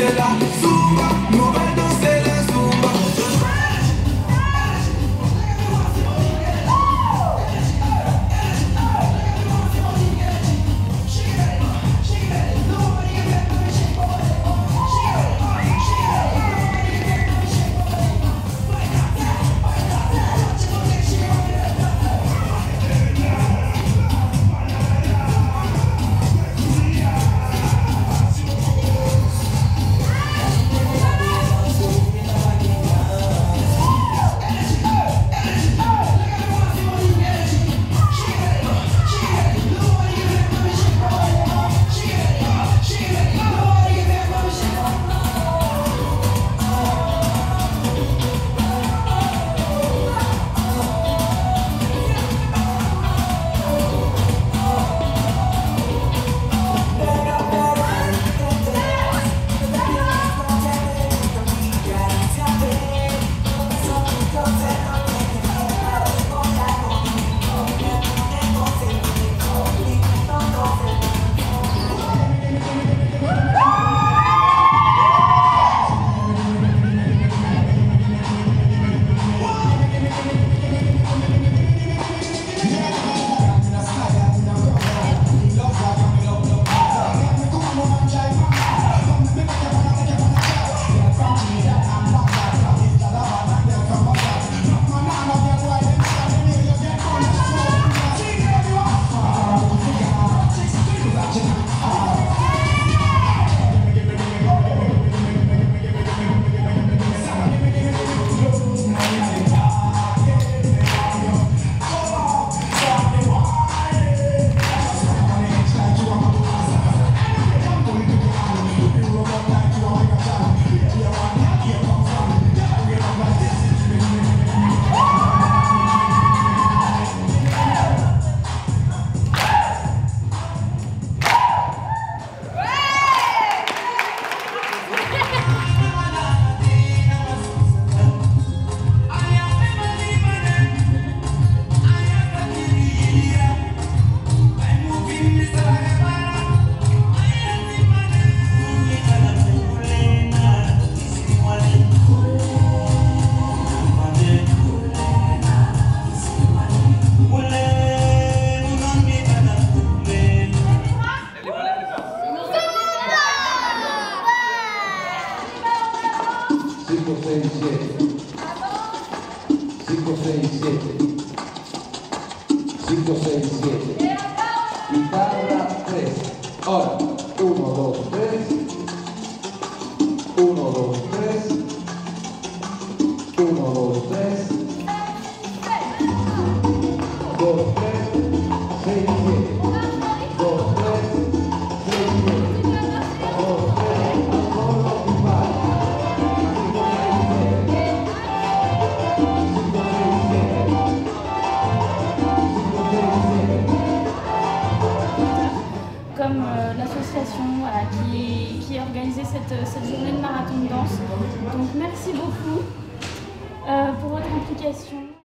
será sua 5, 6, 7. 5, 6, 7. 5, 6, 7. Y tarda 3. Ahora, 1, 2, 3. 1, 2, 3. 1, 2, 3. 2, 3. Cette, cette journée de marathon de danse. Donc merci beaucoup euh, pour votre implication.